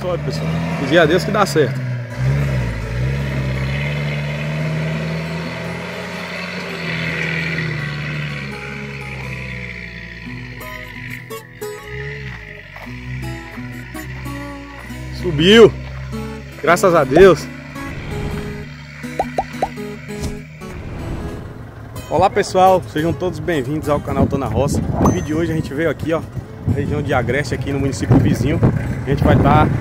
Sobe, pessoal. Pedir a Deus que dá certo. Subiu. Graças a Deus. Olá pessoal, sejam todos bem-vindos ao canal Tô na Roça. No vídeo de hoje a gente veio aqui, ó, região de Agreste, aqui no município vizinho. A gente vai estar tá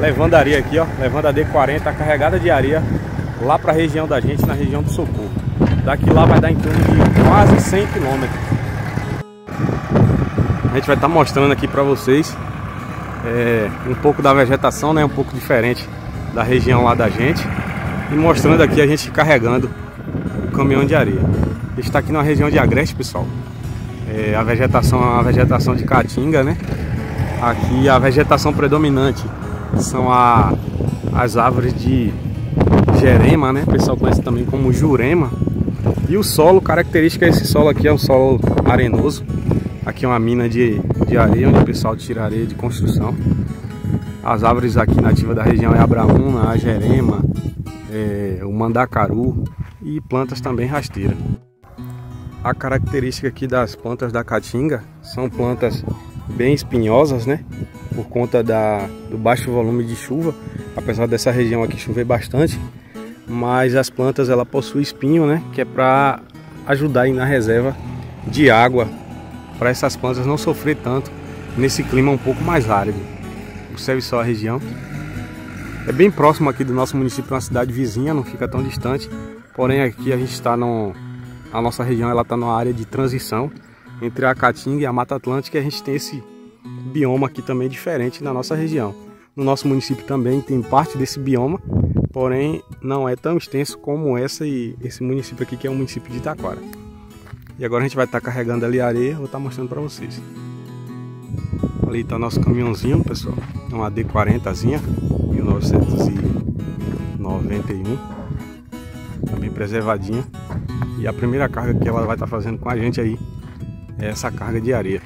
levando areia aqui, ó, levando a D40 carregada de areia lá para a região da gente, na região do Socorro. Daqui lá vai dar em torno de quase 100 quilômetros. A gente vai estar tá mostrando aqui para vocês é, um pouco da vegetação, né, um pouco diferente da região lá da gente e mostrando aqui a gente carregando o caminhão de areia. Está aqui na região de Agreste, pessoal. É, a vegetação é uma vegetação de caatinga, né? Aqui a vegetação predominante são a, as árvores de jerema, né? O pessoal conhece também como jurema. E o solo, característica desse solo aqui é um solo arenoso. Aqui é uma mina de, de areia, onde o pessoal tira areia de construção. As árvores aqui nativas da região é a braúna, a jerema, é, o mandacaru e plantas também rasteiras. A característica aqui das plantas da caatinga são plantas bem espinhosas, né? Por conta da, do baixo volume de chuva, apesar dessa região aqui chover bastante, mas as plantas ela possuem espinho, né? Que é para ajudar na reserva de água para essas plantas não sofrer tanto nesse clima um pouco mais árido. Observe só a região. É bem próximo aqui do nosso município, uma cidade vizinha, não fica tão distante. Porém aqui a gente está no, a nossa região ela está numa área de transição entre a Caatinga e a Mata Atlântica. E a gente tem esse bioma aqui também diferente na nossa região. No nosso município também tem parte desse bioma, porém não é tão extenso como essa e esse município aqui que é o município de Itaquara. E agora a gente vai estar tá carregando ali a areia, vou estar tá mostrando para vocês. Ali está nosso caminhãozinho, pessoal. É uma D40zinha, 1991. Também preservadinha. E a primeira carga que ela vai estar tá fazendo com a gente aí é essa carga de areia.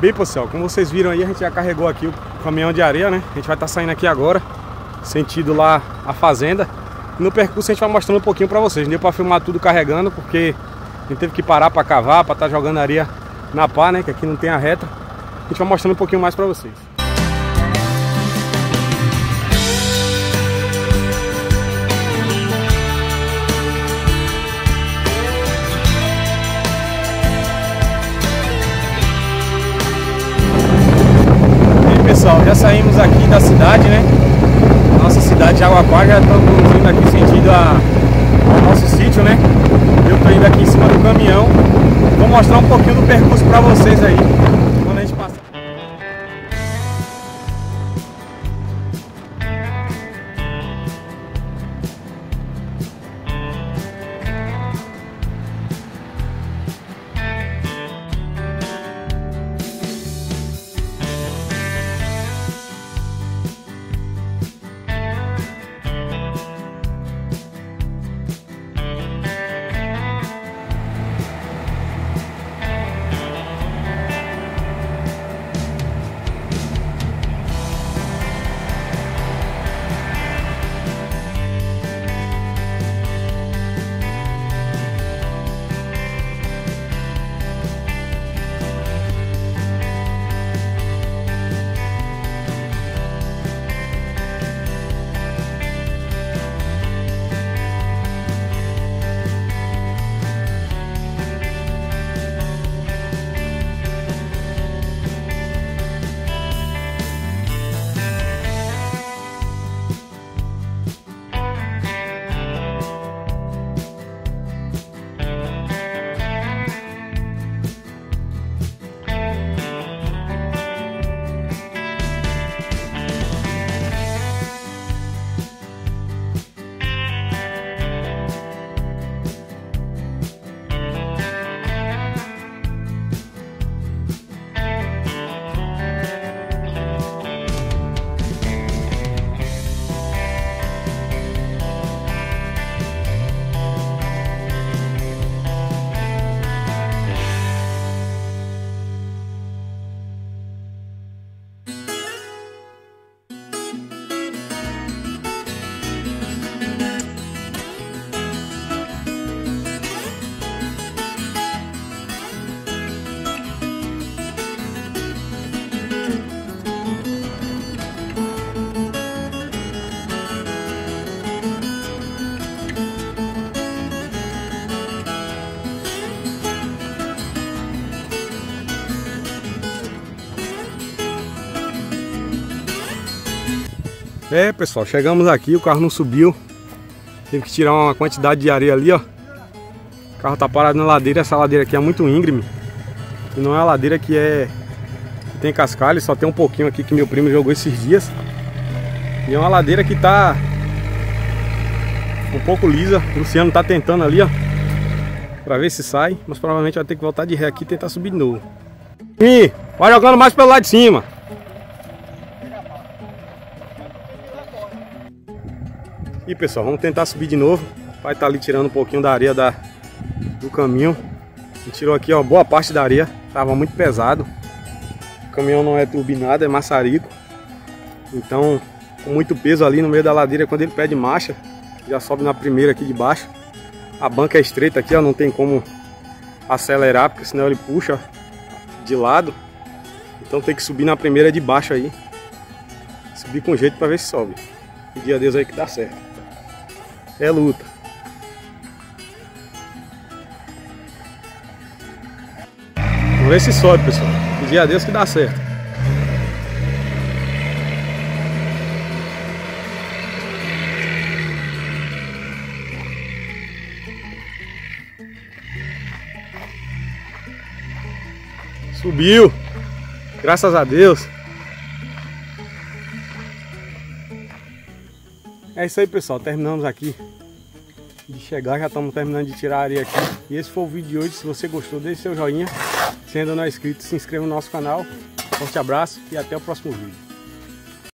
Bem pessoal, como vocês viram aí, a gente já carregou aqui o caminhão de areia, né? A gente vai estar tá saindo aqui agora, sentido lá a fazenda. No percurso a gente vai mostrando um pouquinho pra vocês. Não deu pra filmar tudo carregando, porque a gente teve que parar pra cavar, pra estar tá jogando areia na pá, né? Que aqui não tem a reta. A gente vai mostrando um pouquinho mais pra vocês. Aqui da cidade, né? Nossa cidade de já estamos indo aqui sentido a, ao nosso sítio, né? Eu tô indo aqui em cima do caminhão. Vou mostrar um pouquinho do percurso para vocês aí. É, pessoal, chegamos aqui, o carro não subiu. Teve que tirar uma quantidade de areia ali, ó. O carro tá parado na ladeira, essa ladeira aqui é muito íngreme. E não é a ladeira que é que tem cascalho, só tem um pouquinho aqui que meu primo jogou esses dias. E é uma ladeira que tá um pouco lisa. O Luciano tá tentando ali, ó. Pra ver se sai, mas provavelmente vai ter que voltar de ré aqui e tentar subir de novo. E vai jogando mais pelo lado de cima. E pessoal, vamos tentar subir de novo. Vai estar tá ali tirando um pouquinho da areia da, do caminho. Tirou aqui ó, boa parte da areia. Tava muito pesado. O caminhão não é turbinado, é maçarico. Então, com muito peso ali no meio da ladeira, quando ele pede marcha, já sobe na primeira aqui de baixo. A banca é estreita aqui, ó, não tem como acelerar, porque senão ele puxa de lado. Então tem que subir na primeira de baixo aí. Subir com jeito para ver se sobe. Pedir a Deus aí que dá certo. É luta. Vamos ver se sobe, pessoal. Pedir a Deus que dá certo. Subiu. Graças a Deus. É isso aí pessoal, terminamos aqui de chegar, já estamos terminando de tirar a areia aqui. E esse foi o vídeo de hoje, se você gostou, deixe seu joinha. Se ainda não é inscrito, se inscreva no nosso canal. Forte abraço e até o próximo vídeo.